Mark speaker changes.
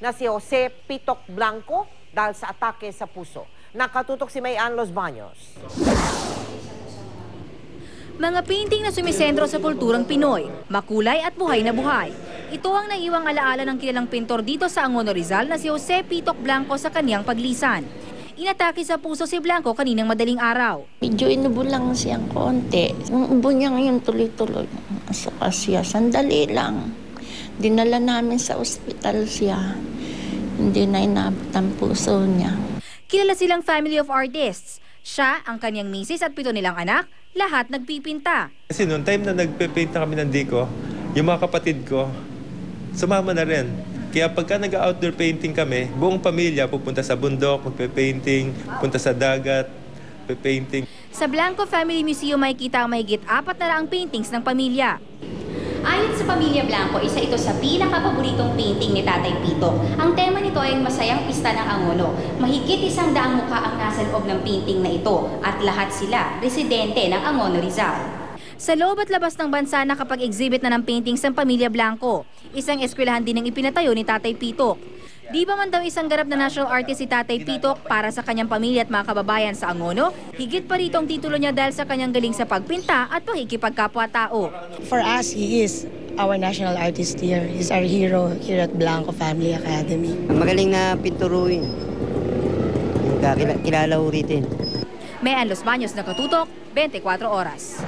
Speaker 1: na si Jose Pitok Blanco dahil sa atake sa puso. Nakatutok si Mayan Los Baños.
Speaker 2: Mga painting na sumisentro sa kulturang Pinoy, makulay at buhay na buhay. Ito ang naiwang alaala ng kilalang pintor dito sa Angono Rizal na si Jose Pitok Blanco sa kaniyang paglisan. Inatake sa puso si Blanco kaninang madaling araw.
Speaker 3: Medyo inubo lang siyang konti. Yung ubo niya ngayon tuloy-tuloy. Saka siya, sandali lang. Dinala namin sa ospital siya. Hindi na inabot ang puso niya.
Speaker 2: Kilala silang family of artists. Siya, ang kanyang misis at pito nilang anak, lahat nagpipinta.
Speaker 4: Kasi noong time na nagpe-paint na kami ng Dico, yung mga kapatid ko, sumama na rin. Kaya pagka nag-outdoor painting kami, buong pamilya pupunta sa bundok, magpe-painting, punta sa dagat, pe-painting.
Speaker 2: Sa Blanco Family Museum may kita ang mahigit apat na raang paintings ng pamilya.
Speaker 5: Ayon sa Pamilya Blanco, isa ito sa pinakapaboritong painting ni Tatay Pito. Ang tema nito ay ang masayang pista ng Angono. Mahigit isang daang mukha ang nasa loob ng painting na ito at lahat sila residente ng Angono Rizal.
Speaker 2: Sa loob at labas ng bansa nakapag-exhibit na ng paintings ng Pamilya Blanco. Isang eskwelahan din ang ipinatayo ni Tatay Pitok. Di ba man daw isang ganap na national artist si Tatay Pitok para sa kanyang pamilya at mga kababayan sa Angono, higit pa rito ang titulo niya dahil sa kanyang galing sa pagpinta at pakikipagkapwa-tao.
Speaker 6: For us, he is our national artist here. He's our hero here at Blanco Family Academy.
Speaker 7: Magaling na pinturuin. Kilala ko rito.
Speaker 2: Mayan Los Baños nakatutok, 24 oras.